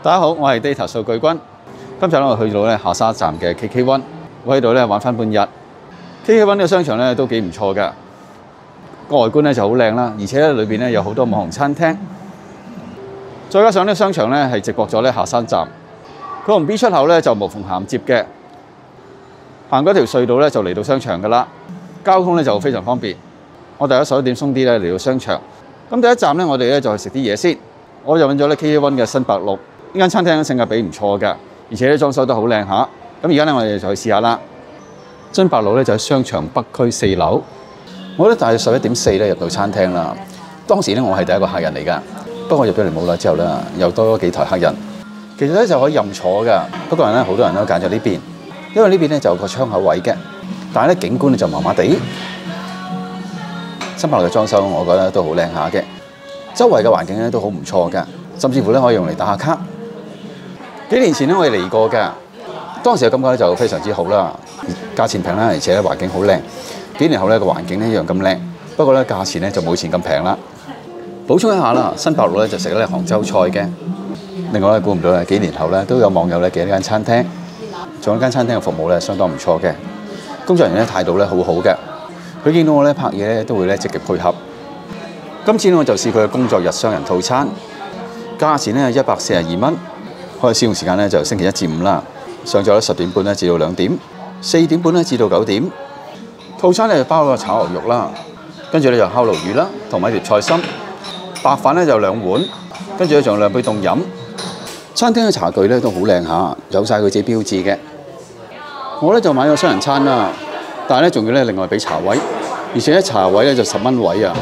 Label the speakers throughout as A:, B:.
A: 大家好，我係 Data 數據君。今日咧我去到咧下沙站嘅 KK One，我喺度咧玩翻半日。KK One 呢個商場咧都幾唔錯㗎，個外觀咧就好靚啦，而且咧裏邊咧有好多網紅餐廳。再加上呢個商場咧係直駁咗咧下山站，佢同 B 出口咧就無縫銜接嘅，行嗰條隧道咧就嚟到商場㗎啦。交通咧就非常方便。我大家十一點鬆啲咧嚟到商場。咁第一站咧，我哋咧就去食啲嘢先。我就揾咗咧 KK One 嘅新白鹿呢間餐廳，性價比唔錯㗎，而且咧裝修得好靚下。咁而家咧，我哋就去試下啦。新白路咧就喺商場北區四樓。我覺得大約十一點四咧入到餐廳啦。當時咧我係第一個客人嚟㗎，不過入咗嚟冇耐之後咧，又多咗幾台客人。其實咧就可以任坐㗎，不過咧好多人都揀咗呢邊，因為呢邊咧就有個窗口位嘅。但係咧景觀咧就麻麻地。新白路嘅裝修，我覺得都好靚下嘅。周圍嘅環境咧都好唔錯㗎，甚至乎咧可以用嚟打下卡。幾年前咧我哋嚟過㗎，當時嘅感覺咧就非常之好啦，價錢平啦，而且咧環境好靚。幾年後咧個環境咧一樣咁靚，不過咧價錢咧就冇以前咁平啦。補充一下啦，新白鹿咧就食咧杭州菜嘅。另外咧估唔到咧幾年後咧都有網友咧記得呢間餐廳，仲有間餐廳嘅服務咧相當唔錯嘅，工作人員咧態度咧好好嘅。佢見到我咧拍嘢咧，都會咧積極配合。今次咧我就試佢嘅工作日雙人套餐，價錢咧一百四十二蚊，開始使用時間咧就星期一至五啦。上晝咧十點半咧至到兩點，四點半咧至到九點。套餐咧就包個炒牛肉啦，跟住咧就烤鱸魚啦，同埋一碟菜心。白飯咧就兩碗，跟住咧仲有兩杯凍飲。餐廳嘅茶具咧都好靚下，有晒佢自己標誌嘅。我咧就買咗雙人餐啦。但係咧，仲要咧另外俾茶位，而且咧茶位咧就十蚊位啊！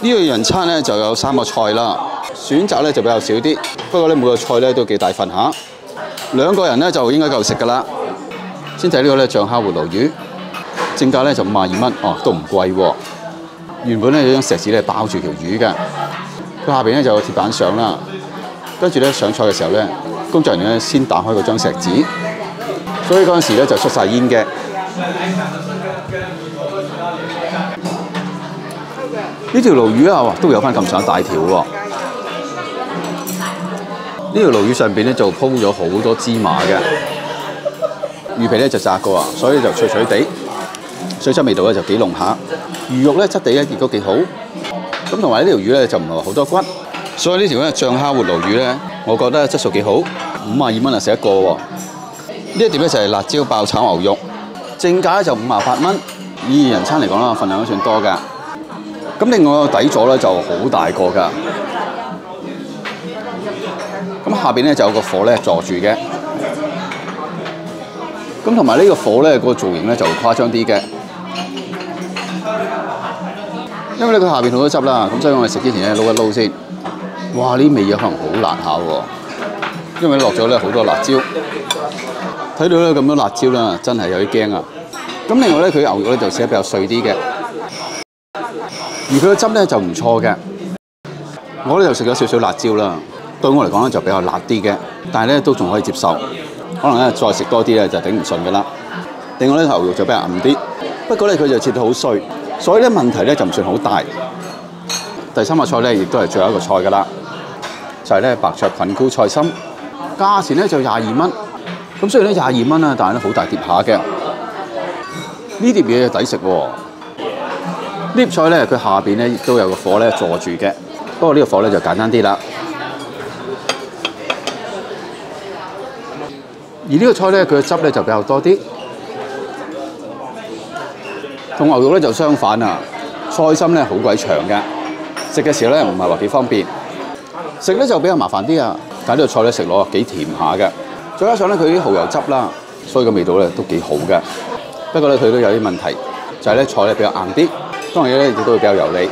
A: 呢個人餐咧就有三個菜啦，選擇咧就比較少啲，不過咧每個菜咧都幾大份下，兩個人咧就應該夠食㗎啦。先睇呢個咧醬烤活鱸魚，正價咧就五十二蚊，哦都唔貴喎。原本咧有張石紙咧包住條魚嘅，佢下邊咧就有鐵板上啦，跟住咧上菜嘅時候咧，工作人員咧先打開嗰張石紙。所以嗰陣時咧就出晒煙嘅。呢條鱸魚啊，都有翻咁上大條喎。呢條鱸魚上邊咧就鋪咗好多芝麻嘅，魚皮咧就炸過啊，所以就脆脆地，水質味道咧就幾濃下。魚肉咧質地咧亦都幾好。咁同埋呢條魚咧就唔係話好多骨，所以呢條咧醬蝦活鱸魚咧，我覺得質素幾好，五十二蚊啊食一個喎。呢一碟咧就係辣椒爆炒牛肉，正價咧就五十八蚊。以二人餐嚟講啦，份量都算多㗎。咁另外個底座咧就好大個㗎。下邊咧就有個火咧坐住嘅。咁同埋呢個火咧個造型咧就誇張啲嘅。因為咧佢下邊好多汁啦，咁所以我哋食之前咧撈一撈先。哇！呢味嘢可能好辣下喎，因為落咗咧好多辣椒。睇到咧咁多辣椒啦，真係有啲驚啊！咁另外咧，佢牛肉咧就寫得比較碎啲嘅，而佢嘅汁咧就唔錯嘅。我咧就食咗少少辣椒啦，對我嚟講咧就比較辣啲嘅，但係咧都仲可以接受。可能咧再食多啲咧就頂唔順嘅啦。另外咧牛肉就比較韌啲，不過咧佢就切得好碎，所以咧問題咧就唔算好大。第三個菜咧亦都係最後一個菜噶啦，就係咧白灼菌菇菜心，價錢咧就廿二蚊。咁雖然咧廿二蚊啦，但係咧好大碟下嘅。呢碟嘢抵食喎。呢碟菜咧，佢下邊咧亦都有個火咧坐住嘅。不過呢個火咧就簡單啲啦。而呢個菜咧，佢嘅汁咧就比較多啲。同牛肉咧就相反啊，菜心咧好鬼長嘅，食嘅時候咧唔係話幾方便。食咧就比較麻煩啲啊，但係呢個菜咧食落幾甜下嘅。再加上咧，佢啲蠔油汁啦，所以個味道咧都幾好嘅。不過咧，佢都有啲問題，就係咧菜咧比較硬啲，當然咧亦都會比較油膩。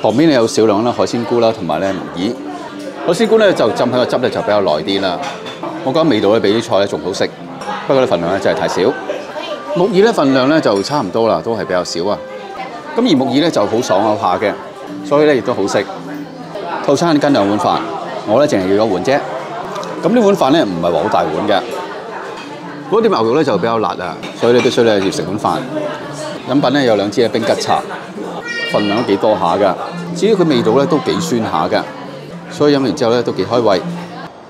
A: 旁邊咧有少量啦海鮮菇啦，同埋咧木耳。海鮮菇咧就浸喺個汁咧就比較耐啲啦。我覺得味道咧比啲菜咧仲好食，不過咧份量咧真係太少。木耳咧份量咧就差唔多啦，都係比較少啊。咁而木耳咧就好爽口下嘅，所以咧亦都好食。套餐跟兩碗飯，我咧淨係要一碗啫。咁呢碗飯咧唔係話好大碗嘅，嗰啲牛肉咧就比較辣啊，所以你必須咧要食碗飯。飲品咧有兩支嘅冰桔茶，份量都幾多下噶。至於佢味道咧都幾酸下噶。所以飲完之後咧都幾開胃。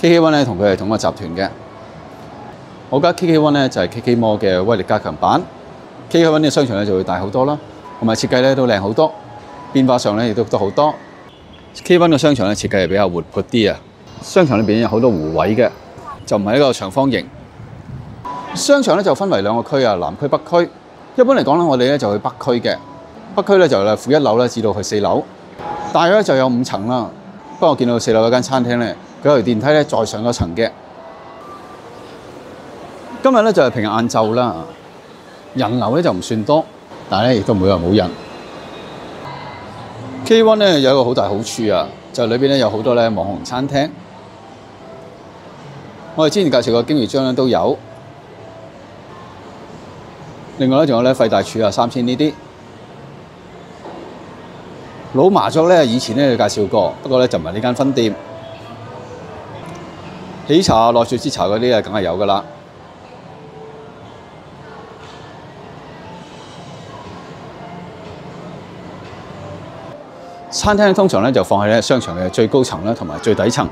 A: KK One 咧同佢係同一個集團嘅。我家 KK One 咧就係 KK Mall 嘅威力加強版。KK One 嘅商場咧就會大好多啦，同埋設計咧都靚好多，變化上咧亦都多好多。KK One 嘅商場咧設計係比較活潑啲啊，商場裏邊有好多弧位嘅，就唔係一個長方形。商場咧就分為兩個區啊，南區北區。一般嚟講咧，我哋咧就去北區嘅，北區咧就係負一樓咧至到去四樓，大約就有五層啦。不過我見到四樓嗰間餐廳咧，佢條電梯咧再上咗層嘅。今日咧就係平日晏晝啦，人流咧就唔算多，但係咧亦都唔會話冇人。K One 咧有一個好大好處啊，就係裏邊咧有好多咧網紅餐廳。我哋之前介紹過京魚章咧都有，另外咧仲有咧費大廚啊三千呢啲。老麻雀咧以前咧介紹過，不過咧就唔係呢間分店。喜茶、落雪之茶嗰啲啊，梗係有噶啦。餐廳通常咧就放喺咧商場嘅最高層啦，同埋最底層。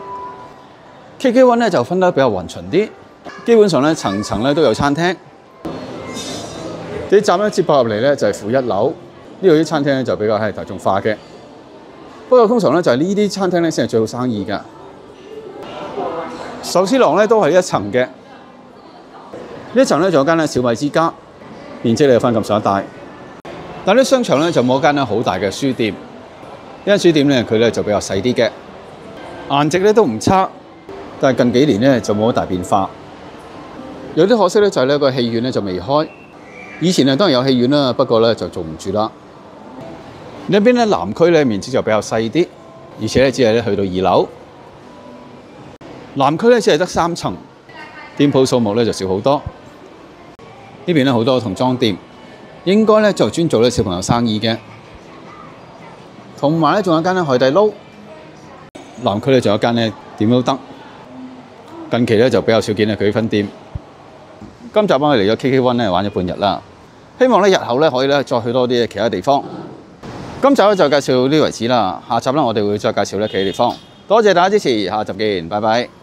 A: KK One 咧就分得比較勻循啲，基本上咧層層咧都有餐廳。啲站咧接駁入嚟咧就係負一樓，呢度啲餐廳咧就比較係大眾化嘅。不過通常咧就係呢啲餐廳咧先係最好生意㗎。壽司郎咧都係一層嘅，呢一層咧仲有間咧小米之家，面積咧有翻咁上下大。但係啲商場咧就冇一間咧好大嘅書店。呢間書店咧，佢咧就比較細啲嘅，顏值咧都唔差，但係近幾年咧就冇乜大變化。有啲可惜咧，就係呢個戲院咧就未開。以前啊當然有戲院啦，不過咧就做唔住啦。呢一邊咧南區咧面積就比較細啲，而且咧只係咧去到二樓。南區咧只係得三層，店鋪數目咧就少好多。呢邊咧好多童裝店，應該咧就專做咧小朋友生意嘅。同埋咧，仲有間咧海底撈，南區咧仲有一間咧點都得。近期咧就比較少見咧佢啲分店。今集我哋嚟咗 KK One 咧玩咗半日啦，希望咧日後咧可以咧再去多啲其他地方。今集咧就介紹呢啲為止啦，下集咧我哋会再介绍咧其他地方。多谢大家支持，下集见，拜拜。